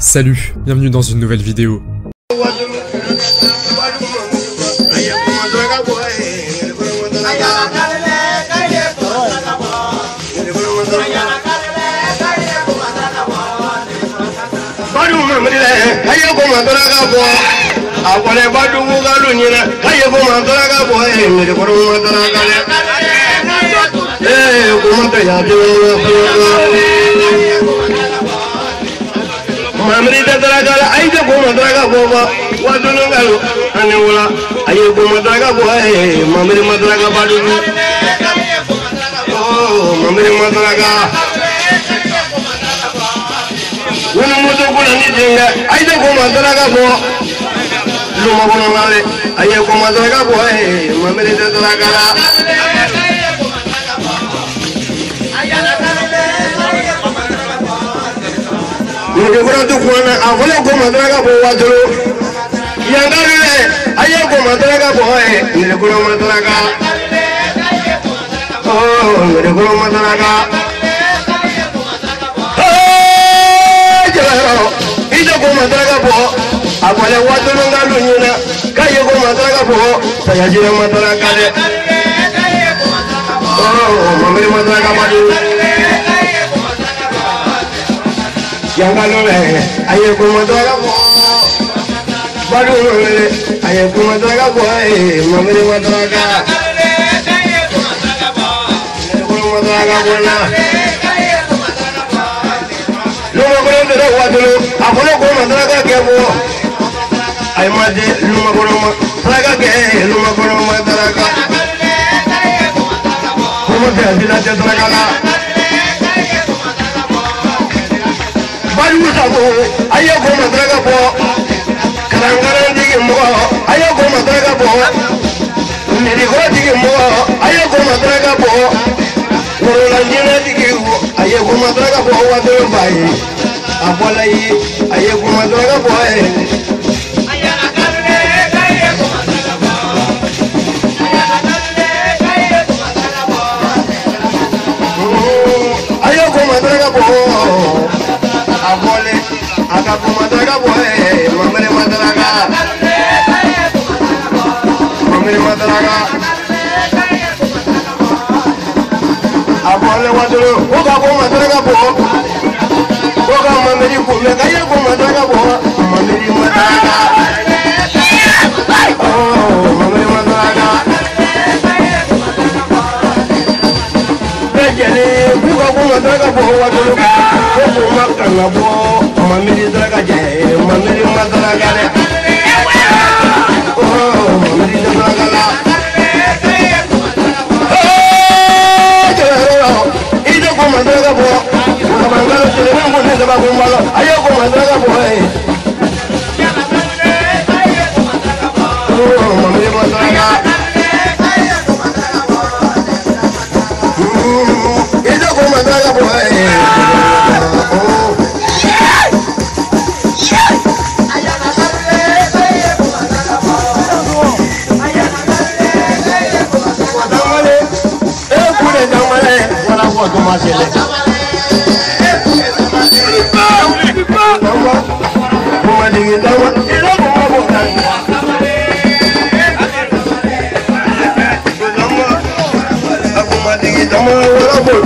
Salut, bienvenue dans une nouvelle vidéo. woni tataraga la ay jago ma daraga go ba wa dunu galu ani wala ay go ma daraga go ay ma daraga ba du oh mamre ma daraga woni mo to ko ni jinga ay jago ma daraga go lu ma bono ngale ay go ma daraga go ay mamre tataraga la ay go ma daraga go ay mudebura dukumana a fɔlɔ ko matara ka bɔ watoro yandari dɛ a ye ko matara ka bɔ ye nɛgɛkolo matara ka nɛgɛkolo matara ka jɛgɛyɔrɔ i tɛ ko matara ka bɔ a fɔlɔ watoro ka don ɲina k'a ye ko matara ka bɔ sayajira matara ka dɛ. yàrá lọ́rẹ̀ àyẹ̀kọ́ mọ́tò ọlọ́pọ̀ bọ́dún mọ̀mọ́lẹ́ àyẹ̀kọ́ mọ́tò ọlọ́pọ̀ mọ̀mọ́lẹ́ mọ́tò ọ̀gá. mọ́tò ọlọ́pọ̀ náà lumakolo tẹ̀lé wàdúró àfọlọ́kọ́ mọ́tò ọlọ́pọ̀ kẹ́ bọ́ àyèmọ́dé lumakolo mọ́ saraka kẹ́ lumakolo mọ́ saraka. kọ́mọ́tì àti láti saraka la. hali sago a ye ko masakɛ bɔ kalankarantigi mɔgɔ a ye ko masakɛ bɔ nirikɔtigi mɔgɔ a ye ko masakɛ bɔ worolanjɛnɛtigi a ye ko masakɛ bɔ wasolon fa ye a bɔla ye a ye ko masakɛ bɔ ye. madaraga abɔlɛ wadolo o ka ko madaraga bɔ o ka mamɛri ko mɛ ka yɛ ko madaraga bɔ mamɛri madaraga ɔɔ mamɛri madaraga bɛɛ jɛlen k'u ka ko madaraga bɔ wadolo o ko ma kanga bɔ mamɛri daraka jɛ mamɛri madaraga dɛ. ìjọba kò ń bọ̀ lọ ayé kò mọ̀ ìjọba kò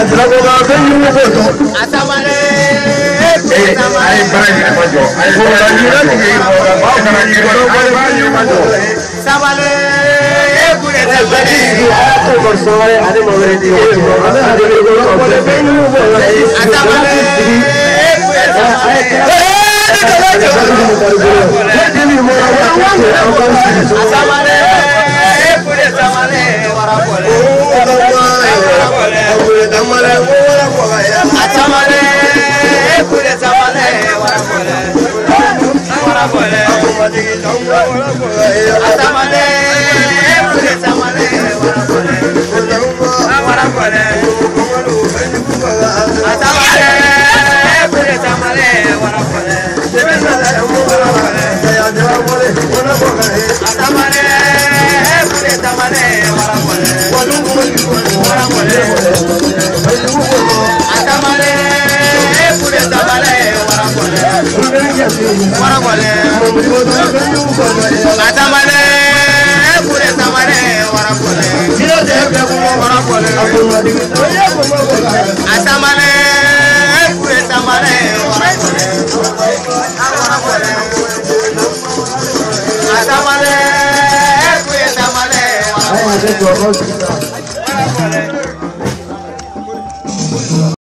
àtàwọn ọmọ yìí wọ́n bọ̀ tán. àtàwárẹ̀ ẹ̀ ayé bá yìí wọ́n jọ. ìfọwọ́ra yìí láti yẹ ìfọwọ́ra bá ọ̀kadà yìí wọ́n bá yìí wọ́n jọ. sábàlẹ̀ ẹ̀kúrẹ́ tẹ̀gbẹ́ ní ìlú. àtàwọn sọ̀rọ̀ adébọ̀wẹ̀rẹ̀ ti wọ́n jọ. àtàwárẹ̀ ẹ̀kúrẹ́ tẹ̀gbẹ́ Asamale, pure samale, mole wala ko ya atamale kule tamale wala mole wala mole atamale Atamale, kure tamale, warakole. Warakole. Atamale, kure tamale, warakole. Warakole. Atamale, kure tamale, warakole.